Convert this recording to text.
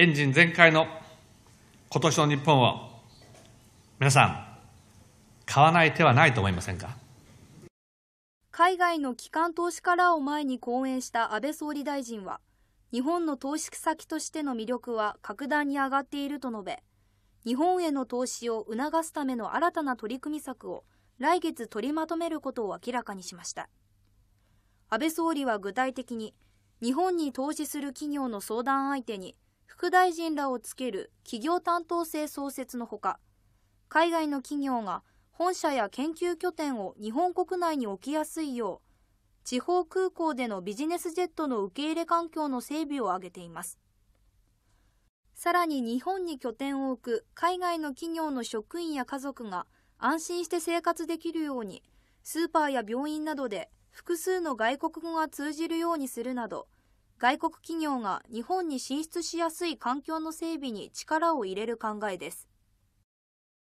エンジン全開の今年の日本を皆さん買わない手はないと思いませんか？海外の機関投資家らを前に講演した安倍総理大臣は日本の投資先としての魅力は格段に上がっていると述べ日本への投資を促すための新たな取り組み策を来月取りまとめることを明らかにしました。安倍総理は具体的に日本に投資する企業の相談相手に副大臣らをつける企業担当制創設のほか海外の企業が本社や研究拠点を日本国内に置きやすいよう地方空港でのビジネスジェットの受け入れ環境の整備を挙げています。さらに日本に拠点を置く海外の企業の職員や家族が安心して生活できるようにスーパーや病院などで複数の外国語が通じるようにするなど外国企業が日本に進出しやすい環境の整備に力を入れる考えです。